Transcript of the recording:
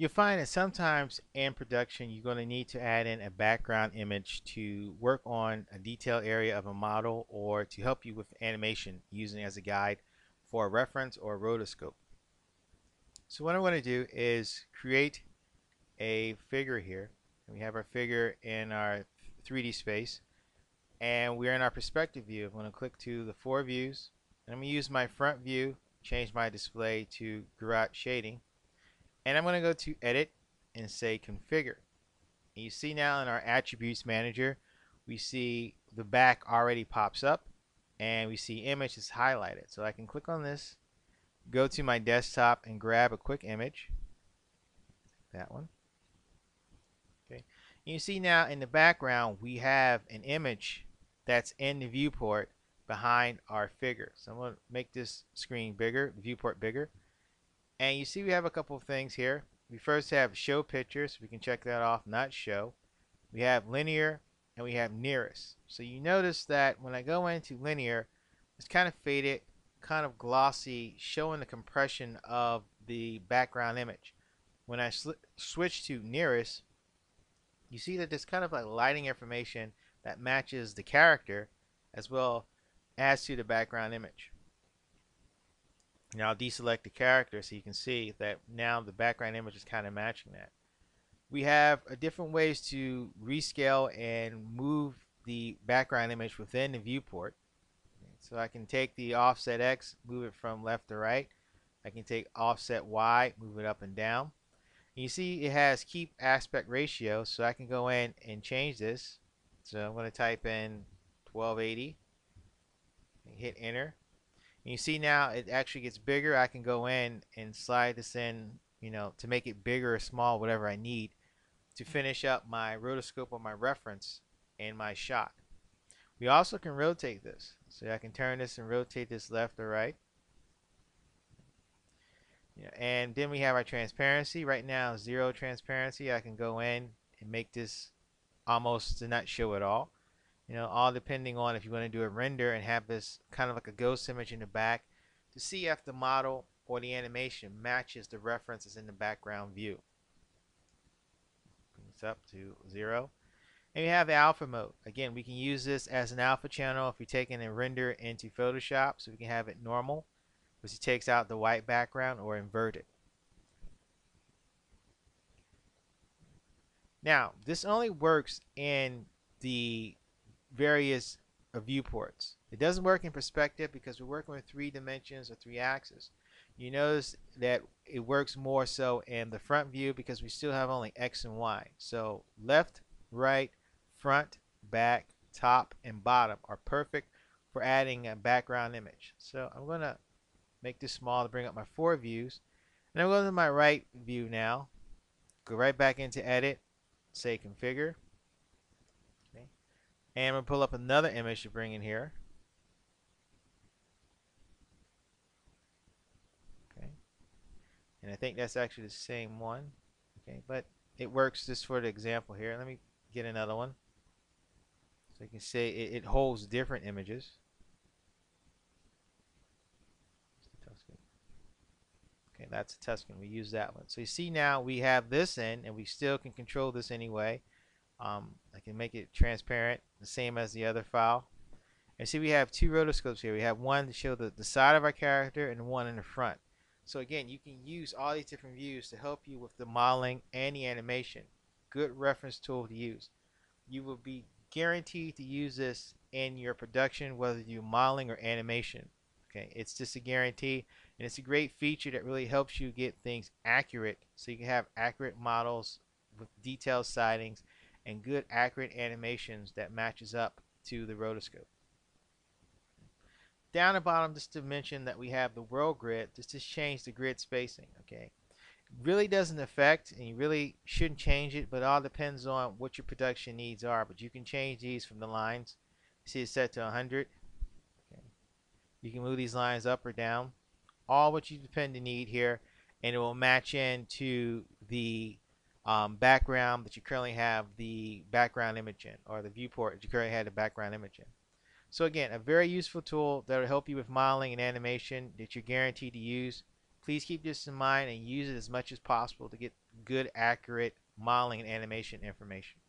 You'll find that sometimes in production you're going to need to add in a background image to work on a detail area of a model or to help you with animation using as a guide for a reference or a rotoscope. So what I'm going to do is create a figure here. We have our figure in our 3D space and we're in our perspective view. I'm going to click to the four views and I'm going to use my front view, change my display to Gouraud shading and I'm going to go to edit and say configure. And you see now in our attributes manager we see the back already pops up and we see image is highlighted. So I can click on this, go to my desktop and grab a quick image. That one. Okay. And you see now in the background we have an image that's in the viewport behind our figure. So I'm going to make this screen bigger, the viewport bigger. And you see we have a couple of things here. We first have show pictures. We can check that off, not show. We have linear and we have nearest. So you notice that when I go into linear, it's kind of faded, kind of glossy, showing the compression of the background image. When I switch to nearest, you see that there's kind of like lighting information that matches the character as well as to the background image. Now I'll deselect the character so you can see that now the background image is kind of matching that. We have uh, different ways to rescale and move the background image within the viewport. So I can take the offset X, move it from left to right. I can take offset Y, move it up and down. And you see it has keep aspect ratio, so I can go in and change this. So I'm going to type in 1280, and hit enter. And you see now it actually gets bigger. I can go in and slide this in, you know, to make it bigger or small, whatever I need, to finish up my rotoscope or my reference and my shot. We also can rotate this. So I can turn this and rotate this left or right. Yeah, and then we have our transparency. Right now, zero transparency. I can go in and make this almost to not show at all you know all depending on if you want to do a render and have this kind of like a ghost image in the back to see if the model or the animation matches the references in the background view. This up to zero. And we have the alpha mode. Again we can use this as an alpha channel if we're taking a render into Photoshop so we can have it normal which it takes out the white background or inverted now this only works in the various uh, viewports. It doesn't work in perspective because we're working with three dimensions or three axes. You notice that it works more so in the front view because we still have only X and Y. So left, right, front, back, top, and bottom are perfect for adding a background image. So I'm going to make this small to bring up my four views. And I'm going to my right view now. Go right back into edit, say configure. And I'm going to pull up another image to bring in here. Okay. And I think that's actually the same one. Okay, but it works just for the example here. Let me get another one. So you can see it, it holds different images. Okay, that's a Tuscan. We use that one. So you see now we have this in, and we still can control this anyway. Um, I can make it transparent, the same as the other file. And see we have two rotoscopes here. We have one to show the, the side of our character and one in the front. So again, you can use all these different views to help you with the modeling and the animation. Good reference tool to use. You will be guaranteed to use this in your production, whether you're modeling or animation. Okay, it's just a guarantee, and it's a great feature that really helps you get things accurate, so you can have accurate models with detailed sightings and good accurate animations that matches up to the rotoscope. Down the bottom, just to mention that we have the world grid, This just change the grid spacing, okay? Really doesn't affect, and you really shouldn't change it, but it all depends on what your production needs are. But you can change these from the lines. See it's set to 100. Okay. You can move these lines up or down. All what you depend to need here, and it will match in to the um, background that you currently have the background image in or the viewport that you currently have the background image in. So again, a very useful tool that will help you with modeling and animation that you're guaranteed to use. Please keep this in mind and use it as much as possible to get good, accurate modeling and animation information.